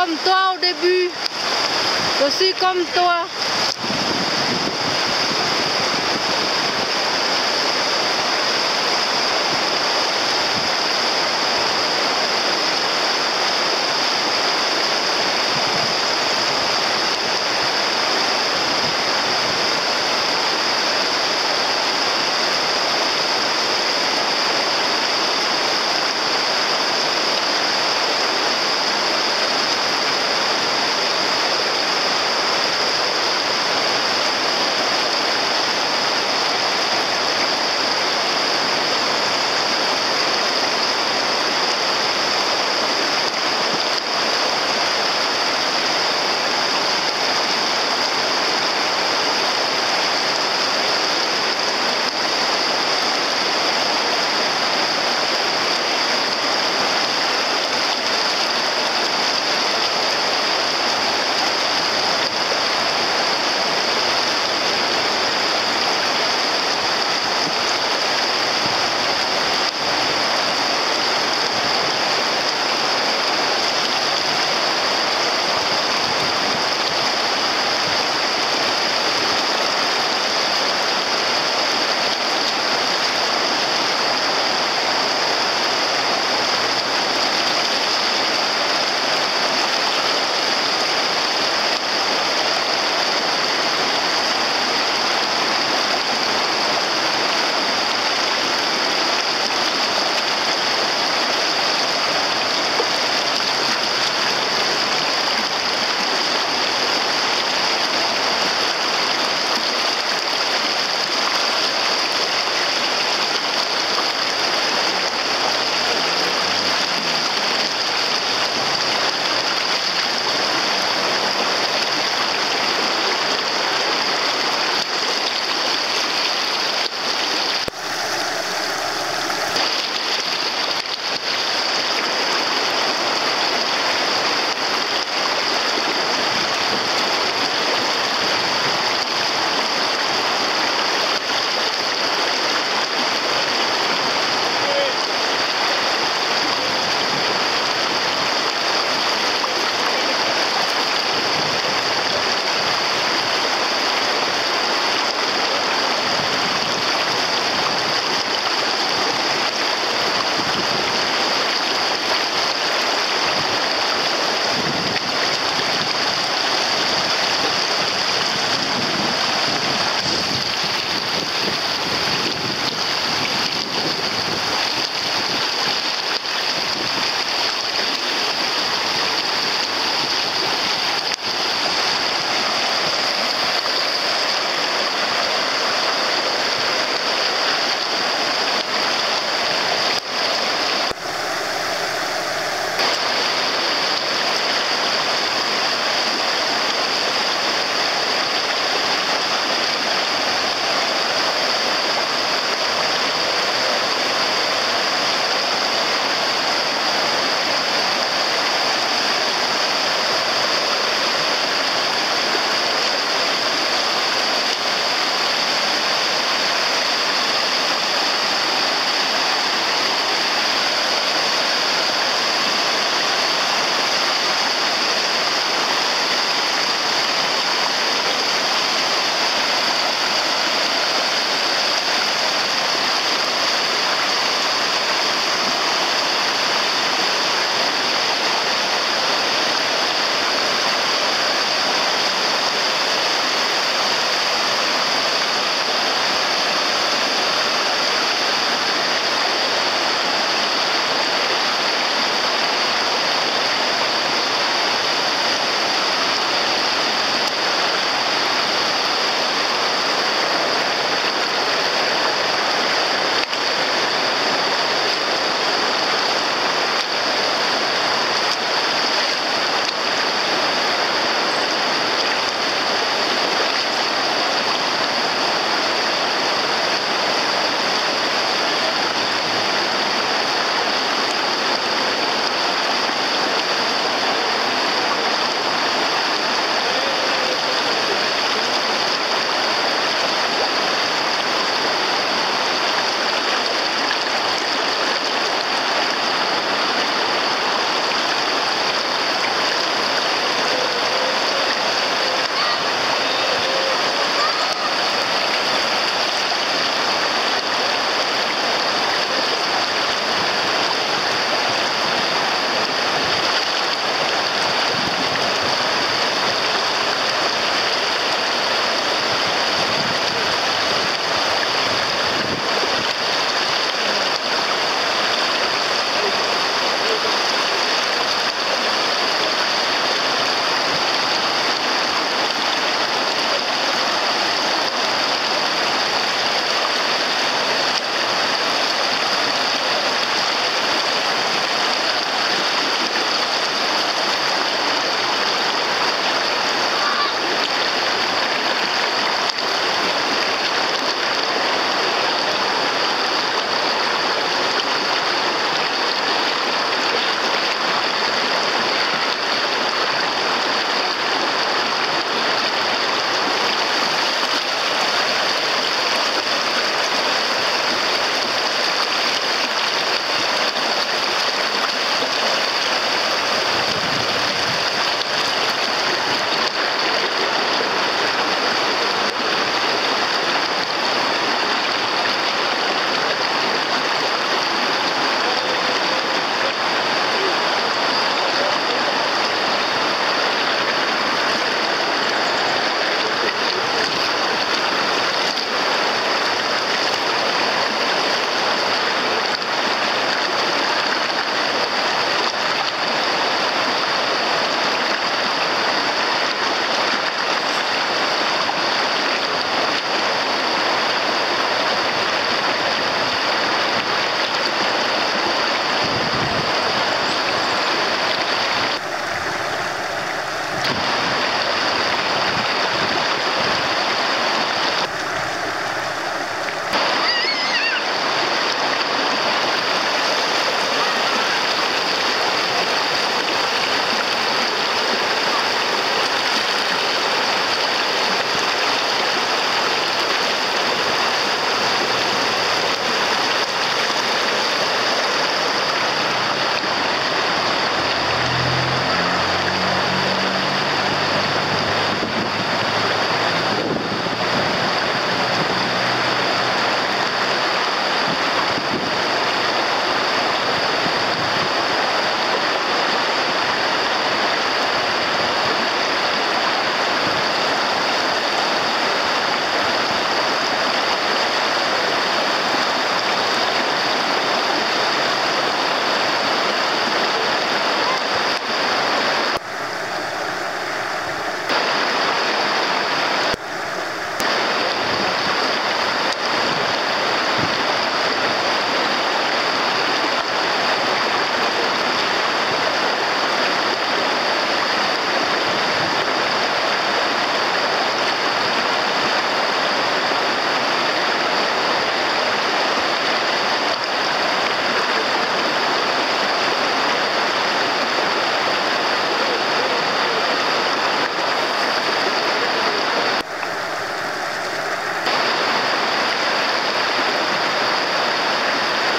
comme toi au début. Je suis comme toi.